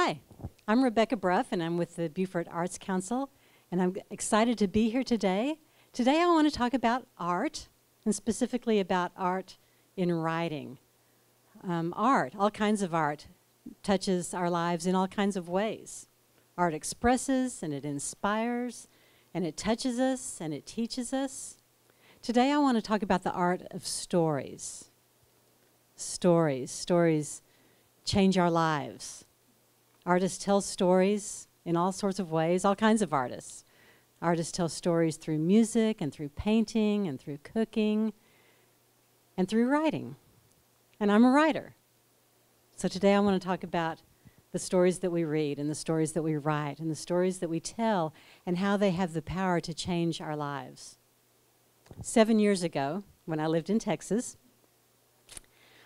Hi, I'm Rebecca Bruff, and I'm with the Beaufort Arts Council, and I'm excited to be here today. Today, I want to talk about art, and specifically about art in writing. Um, art, all kinds of art, touches our lives in all kinds of ways. Art expresses, and it inspires, and it touches us, and it teaches us. Today, I want to talk about the art of stories. Stories. Stories change our lives. Artists tell stories in all sorts of ways, all kinds of artists. Artists tell stories through music and through painting and through cooking and through writing. And I'm a writer. So today I want to talk about the stories that we read and the stories that we write and the stories that we tell and how they have the power to change our lives. Seven years ago, when I lived in Texas,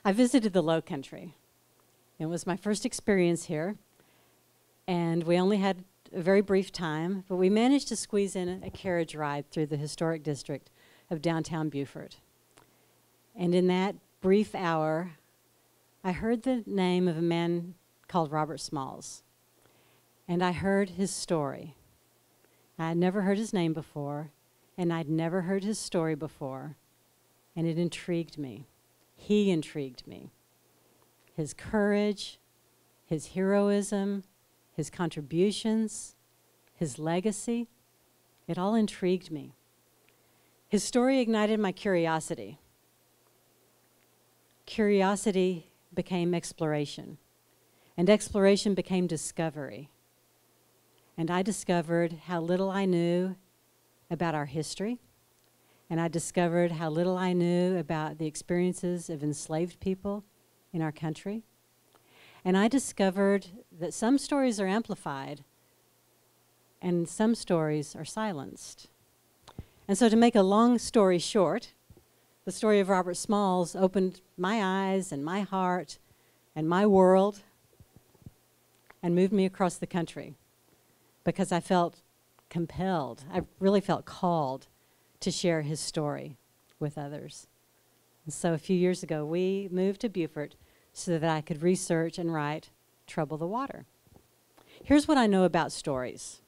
I visited the Low Country. It was my first experience here and we only had a very brief time, but we managed to squeeze in a, carriage ride through the historic district of downtown Beaufort. And in that brief hour, I heard the name of a man called Robert Smalls. And I heard his story. I had never heard his name before, and I'd never heard his story before, and it intrigued me. He intrigued me. His courage, his heroism, his contributions, his legacy, it all intrigued me. His story ignited my curiosity. Curiosity became exploration, and exploration became discovery. And I discovered how little I knew about our history, and I discovered how little I knew about the experiences of enslaved people in our country. And I discovered that some stories are amplified and some stories are silenced. And so, to make a long story short, the story of Robert Smalls opened my eyes and my heart and my world and moved me across the country because I felt compelled, I really felt called to share his story with others. And so, a few years ago, we moved to Beaufort so that I could research and write Trouble the Water. Here's what I know about stories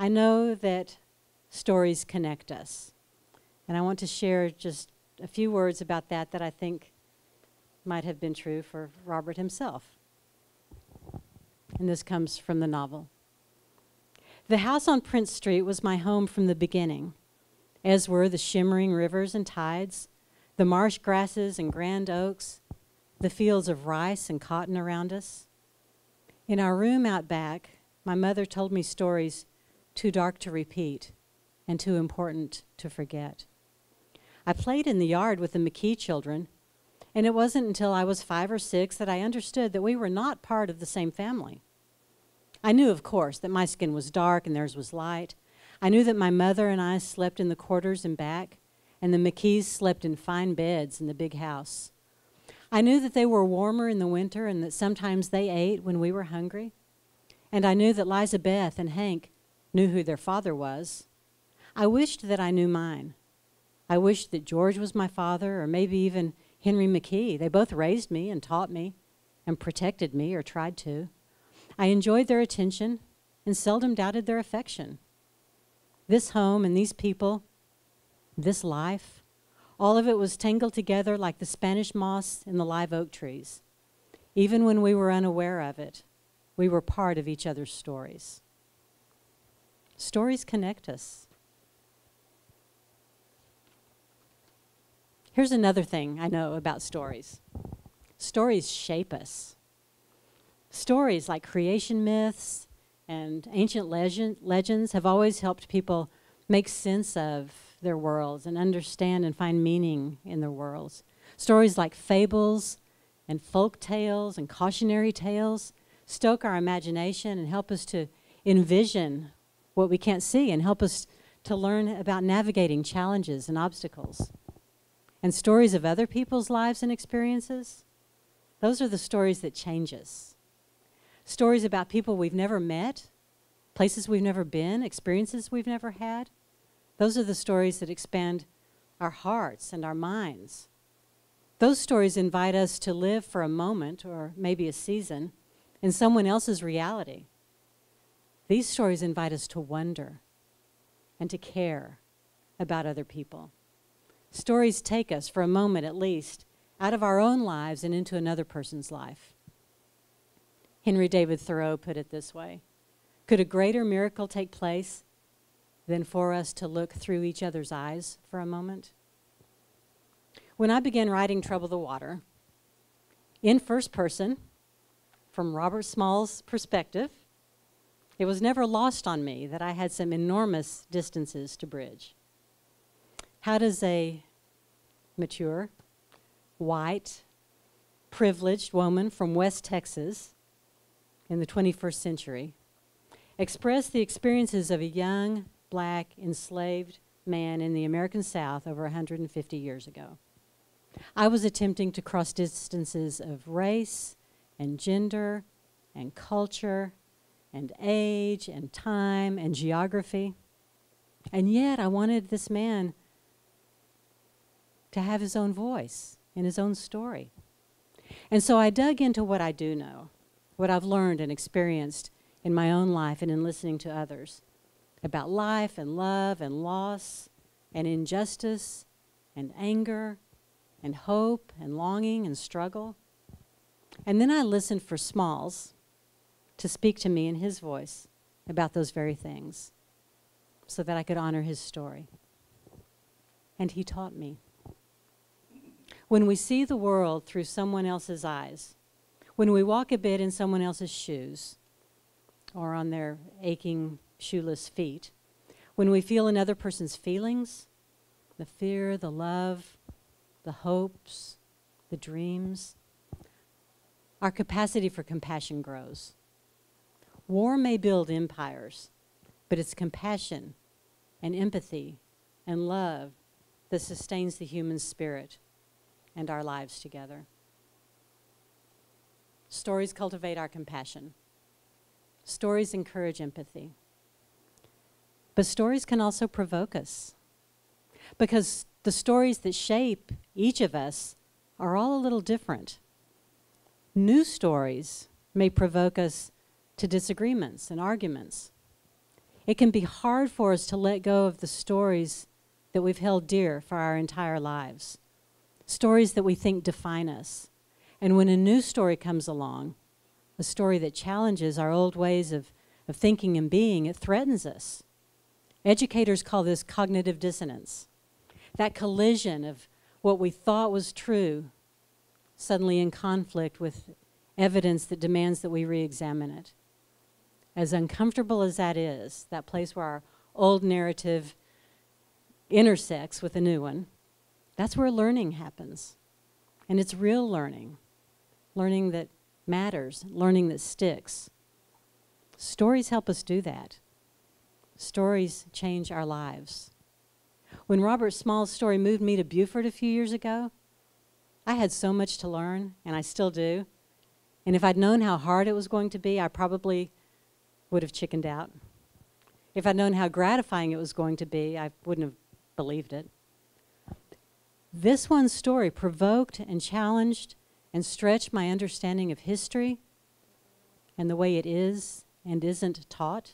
I know that stories connect us. And I want to share just a few words about that that I think might have been true for Robert himself. And this comes from the novel. The house on Prince Street was my home from the beginning, as were the shimmering rivers and tides, the marsh grasses and grand oaks, the fields of rice and cotton around us. In our room out back, my mother told me stories too dark to repeat and too important to forget. I played in the yard with the McKee children, and it wasn't until I was five or six that I understood that we were not part of the same family. I knew, of course, that my skin was dark and theirs was light. I knew that my mother and I slept in the quarters and back, and the McKees slept in fine beds in the big house. I knew that they were warmer in the winter and that sometimes they ate when we were hungry. And I knew that Liza Beth and Hank knew who their father was. I wished that I knew mine. I wished that George was my father, or maybe even Henry McKee. They both raised me and taught me and protected me, or tried to. I enjoyed their attention and seldom doubted their affection. This home and these people, this life, all of it was tangled together like the Spanish moss in the live oak trees. Even when we were unaware of it, we were part of each other's stories. Stories connect us. Here's another thing I know about stories stories shape us. Stories like creation myths and ancient legend, legends have always helped people make sense of their worlds and understand and find meaning in their worlds. Stories like fables and folk tales and cautionary tales stoke our imagination and help us to envision what we can't see and help us to learn about navigating challenges and obstacles. And stories of other people's lives and experiences, those are the stories that change us. Stories about people we've never met, places we've never been, experiences we've never had. Those are the stories that expand our hearts and our minds. Those stories invite us to live for a moment or maybe a season in someone else's reality. These stories invite us to wonder and to care about other people. Stories take us, for a moment at least, out of our own lives and into another person's life. Henry David Thoreau put it this way Could a greater miracle take place than for us to look through each other's eyes for a moment? When I began writing Trouble the Water, in first person, from Robert Small's perspective, it was never lost on me that I had some enormous distances to bridge. How does a mature, white, privileged woman from West Texas in the 21st century express the experiences of a young, black, enslaved man in the American South over 150 years ago? I was attempting to cross distances of race and gender and culture and age and time and geography. And yet I wanted this man to have his own voice in his own story. And so I dug into what I do know, what I've learned and experienced in my own life and in listening to others about life and love and loss and injustice and anger and hope and longing and struggle. And then I listened for Smalls to speak to me in his voice about those very things so that I could honor his story. And he taught me. When we see the world through someone else's eyes, when we walk a bit in someone else's shoes or on their aching, shoeless feet, when we feel another person's feelings, the fear, the love, the hopes, the dreams, our capacity for compassion grows. War may build empires, but it's compassion and empathy and love that sustains the human spirit and our lives together. Stories cultivate our compassion. Stories encourage empathy. But stories can also provoke us. Because the stories that shape each of us are all a little different. New stories may provoke us to disagreements and arguments. It can be hard for us to let go of the stories that we've held dear for our entire lives, stories that we think define us. And when a new story comes along, a story that challenges our old ways of, of thinking and being, it threatens us. Educators call this cognitive dissonance that collision of what we thought was true suddenly in conflict with evidence that demands that we re examine it. As uncomfortable as that is, that place where our old narrative intersects with a new one, that's where learning happens. And it's real learning, learning that matters, learning that sticks. Stories help us do that. Stories change our lives. When Robert Small's story moved me to Beaufort a few years ago, I had so much to learn, and I still do. And if I'd known how hard it was going to be, I probably would have chickened out. If I'd known how gratifying it was going to be, I wouldn't have believed it. This one story provoked and challenged and stretched my understanding of history and the way it is and isn't taught.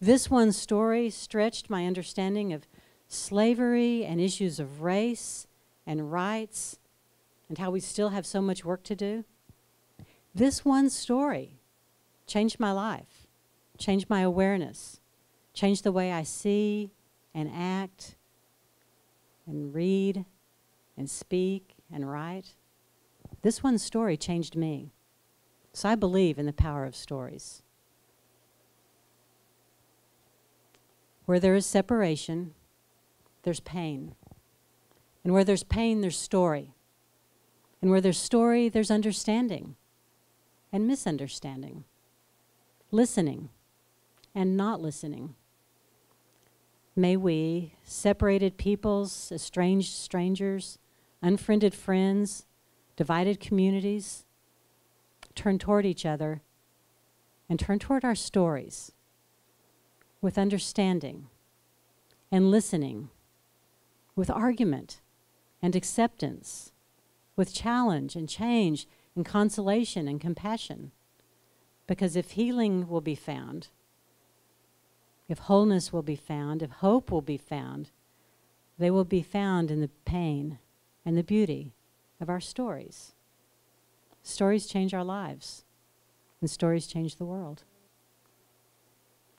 This one story stretched my understanding of slavery and issues of race and rights and how we still have so much work to do. This one story changed my life, changed my awareness, changed the way I see and act and read and speak and write. This one story changed me. So I believe in the power of stories. Where there is separation, there's pain. And where there's pain, there's story. And where there's story, there's understanding and misunderstanding, listening and not listening. May we, separated peoples, estranged strangers, unfriended friends, divided communities, turn toward each other and turn toward our stories with understanding and listening with argument and acceptance, with challenge and change and consolation and compassion. Because if healing will be found, if wholeness will be found, if hope will be found, they will be found in the pain and the beauty of our stories. Stories change our lives, and stories change the world.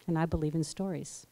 And I believe in stories.